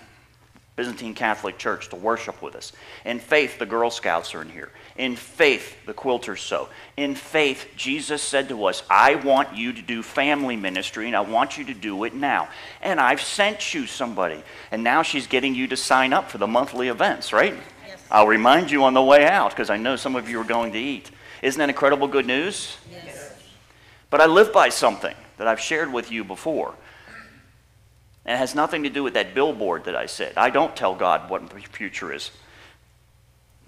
Byzantine Catholic Church to worship with us. In faith, the Girl Scouts are in here. In faith, the quilters sew. In faith, Jesus said to us, I want you to do family ministry and I want you to do it now. And I've sent you somebody. And now she's getting you to sign up for the monthly events, right? Yes. I'll remind you on the way out because I know some of you are going to eat. Isn't that incredible good news? Yes. But I live by something that I've shared with you before. And it has nothing to do with that billboard that I said. I don't tell God what the future is.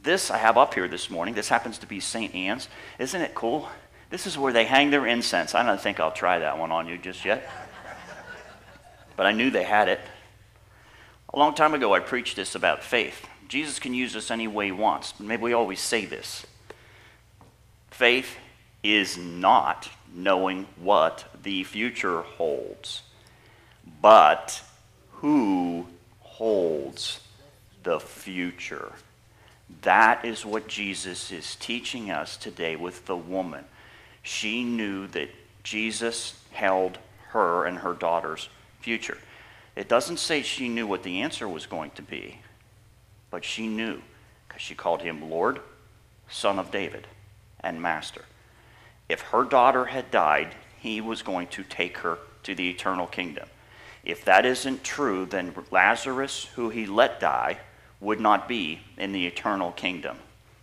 This I have up here this morning. This happens to be St. Anne's. Isn't it cool? This is where they hang their incense. I don't think I'll try that one on you just yet. But I knew they had it. A long time ago, I preached this about faith. Jesus can use us any way he wants. Maybe we always say this. Faith is not knowing what the future holds but who holds the future? That is what Jesus is teaching us today with the woman. She knew that Jesus held her and her daughter's future. It doesn't say she knew what the answer was going to be, but she knew because she called him Lord, Son of David, and Master. If her daughter had died, he was going to take her to the eternal kingdom. If that isn't true, then Lazarus, who he let die, would not be in the eternal kingdom.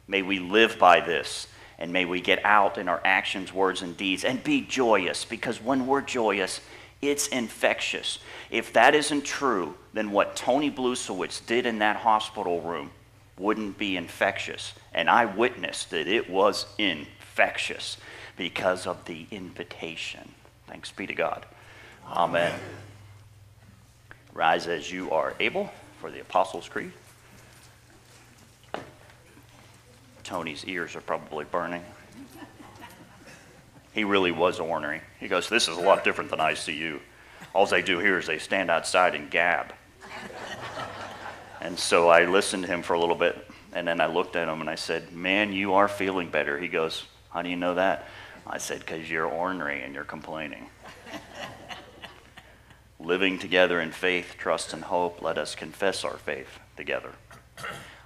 May we live by this, and may we get out in our actions, words, and deeds and be joyous, because when we're joyous, it's infectious. If that isn't true, then what Tony Blusewitz did in that hospital room wouldn't be infectious. And I witnessed that it was infectious because of the invitation. Thanks be to God. Amen. Amen. Rise as you are able for the Apostles' Creed. Tony's ears are probably burning. He really was ornery. He goes, This is a lot different than I see you. All they do here is they stand outside and gab. and so I listened to him for a little bit, and then I looked at him and I said, Man, you are feeling better. He goes, How do you know that? I said, Because you're ornery and you're complaining living together in faith, trust, and hope, let us confess our faith together.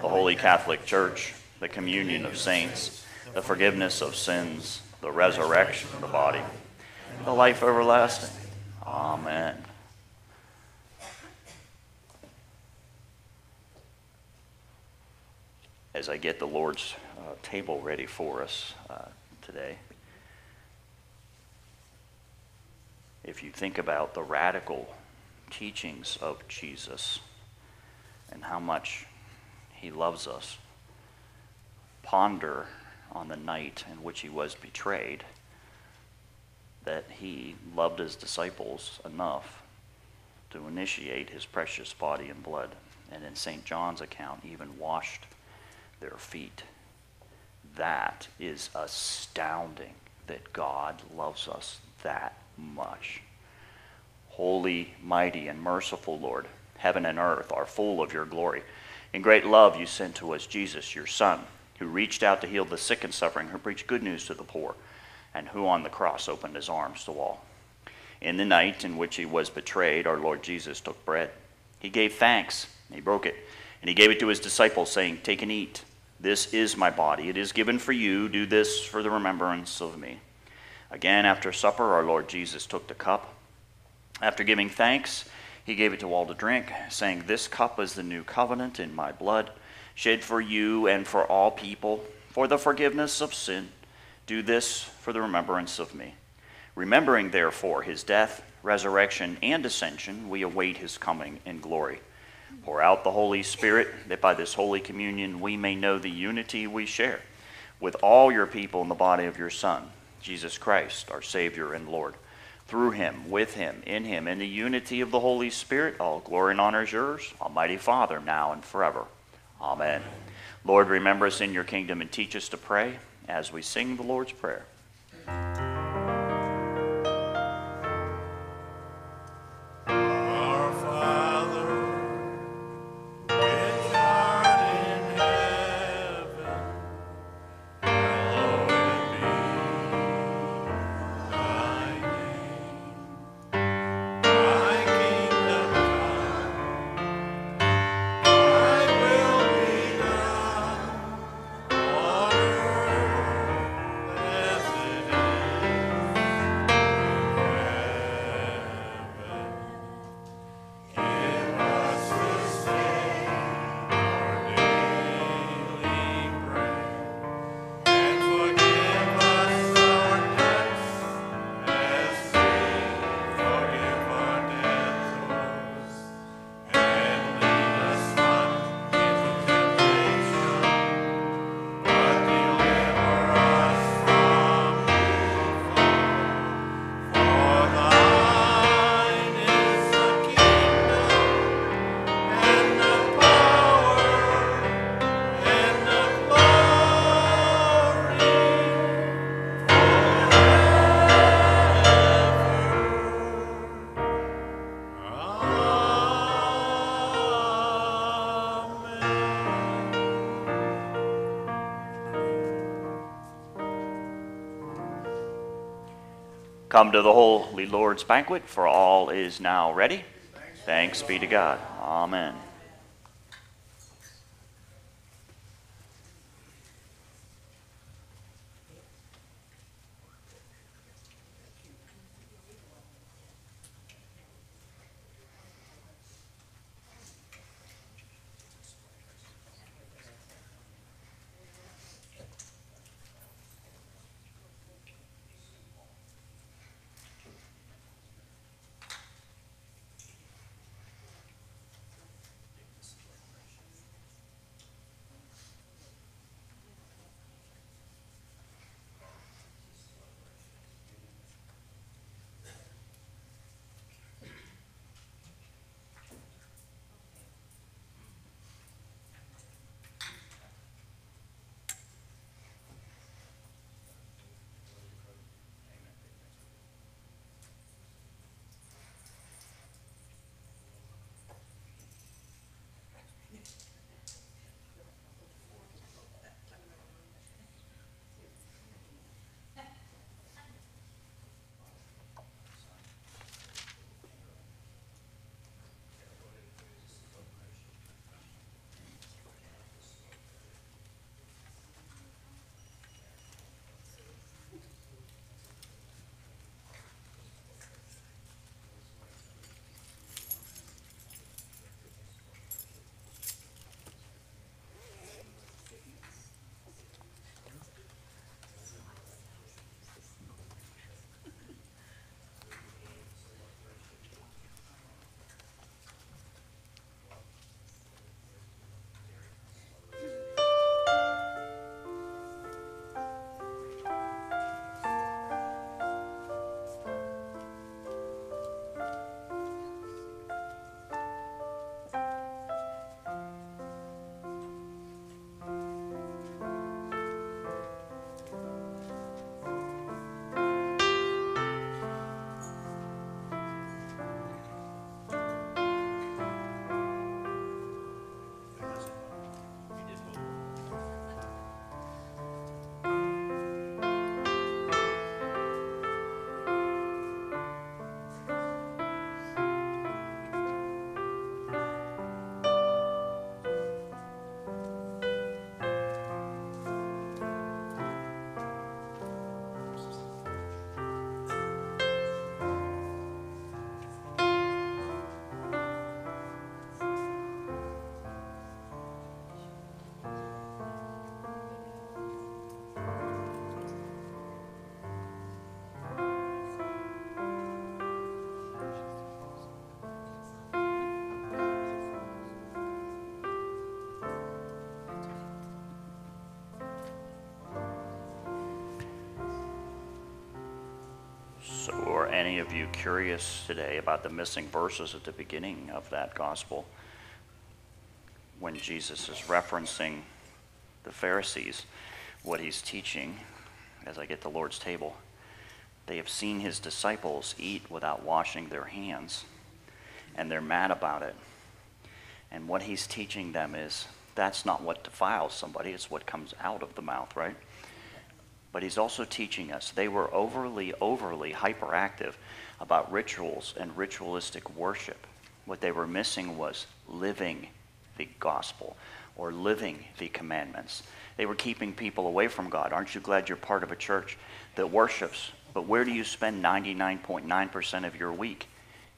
the Holy Catholic Church, the communion of saints, the forgiveness of sins, the resurrection of the body, the life everlasting. Amen. As I get the Lord's uh, table ready for us uh, today, if you think about the radical teachings of Jesus and how much he loves us, ponder on the night in which he was betrayed that he loved his disciples enough to initiate his precious body and blood, and in St. John's account, even washed their feet. That is astounding that God loves us that much. Holy, mighty, and merciful Lord, heaven and earth are full of your glory. In great love, you sent to us Jesus, your Son, who reached out to heal the sick and suffering, who preached good news to the poor, and who on the cross opened his arms to all. In the night in which he was betrayed, our Lord Jesus took bread. He gave thanks, he broke it, and he gave it to his disciples, saying, Take and eat. This is my body. It is given for you. Do this for the remembrance of me. Again, after supper, our Lord Jesus took the cup. After giving thanks, he gave it to all to drink, saying, This cup is the new covenant in my blood, shed for you and for all people, for the forgiveness of sin. Do this for the remembrance of me. Remembering, therefore, his death, resurrection, and ascension, we await his coming in glory. Pour out the Holy Spirit, that by this holy communion we may know the unity we share with all your people in the body of your Son, Jesus Christ, our Savior and Lord. Through him, with him, in him, in the unity of the Holy Spirit, all glory and honor is yours, Almighty Father, now and forever. Amen. Lord, remember us in your kingdom and teach us to pray as we sing the Lord's Prayer. Come to the Holy Lord's banquet, for all is now ready. Thanks be to God. Amen. So, are any of you curious today about the missing verses at the beginning of that gospel when Jesus is referencing the Pharisees, what he's teaching as I get the Lord's table? They have seen his disciples eat without washing their hands, and they're mad about it. And what he's teaching them is that's not what defiles somebody, it's what comes out of the mouth, right? But he's also teaching us they were overly, overly hyperactive about rituals and ritualistic worship. What they were missing was living the gospel or living the commandments. They were keeping people away from God. Aren't you glad you're part of a church that worships? But where do you spend 99.9% of your week?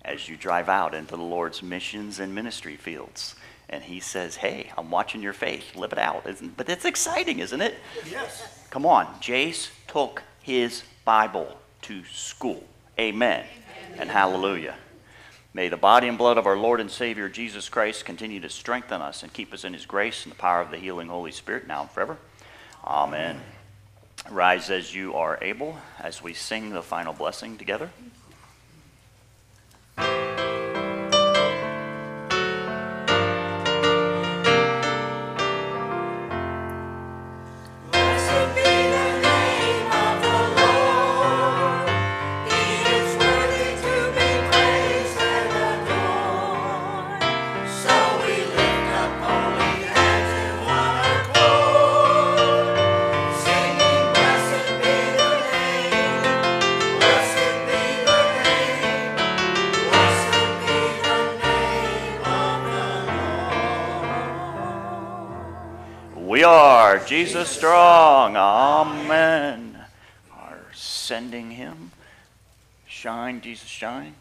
As you drive out into the Lord's missions and ministry fields. And he says, Hey, I'm watching your faith. Live it out. Isn't, but it's exciting, isn't it? Yes. Come on. Jace took his Bible to school. Amen. And hallelujah. May the body and blood of our Lord and Savior Jesus Christ continue to strengthen us and keep us in his grace and the power of the healing Holy Spirit now and forever. Amen. Rise as you are able as we sing the final blessing together. Jesus strong. Amen. Are sending him. Shine, Jesus. Shine,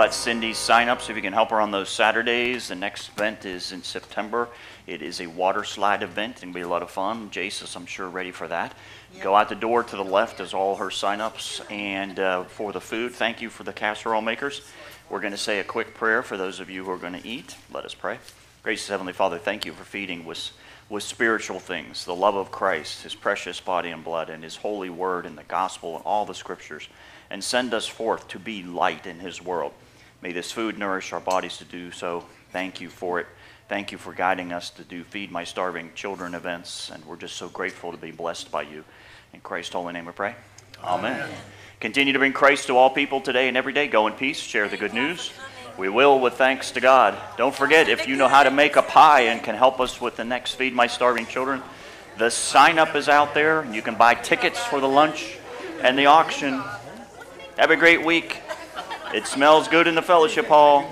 about Cindy's sign-ups, if you can help her on those Saturdays. The next event is in September. It is a water slide event, and it'll be a lot of fun. Jace is, I'm sure, ready for that. Go out the door to the left is all her sign-ups, and uh, for the food, thank you for the casserole makers. We're going to say a quick prayer for those of you who are going to eat. Let us pray. Gracious Heavenly Father, thank you for feeding with, with spiritual things, the love of Christ, His precious body and blood, and His holy word and the gospel and all the scriptures, and send us forth to be light in His world. May this food nourish our bodies to do so. Thank you for it. Thank you for guiding us to do Feed My Starving Children events, and we're just so grateful to be blessed by you. In Christ's holy name we pray. Amen. Continue to bring Christ to all people today and every day. Go in peace, share the good news. We will with thanks to God. Don't forget, if you know how to make a pie and can help us with the next Feed My Starving Children, the sign up is out there. And you can buy tickets for the lunch and the auction. Have a great week. It smells good in the fellowship hall.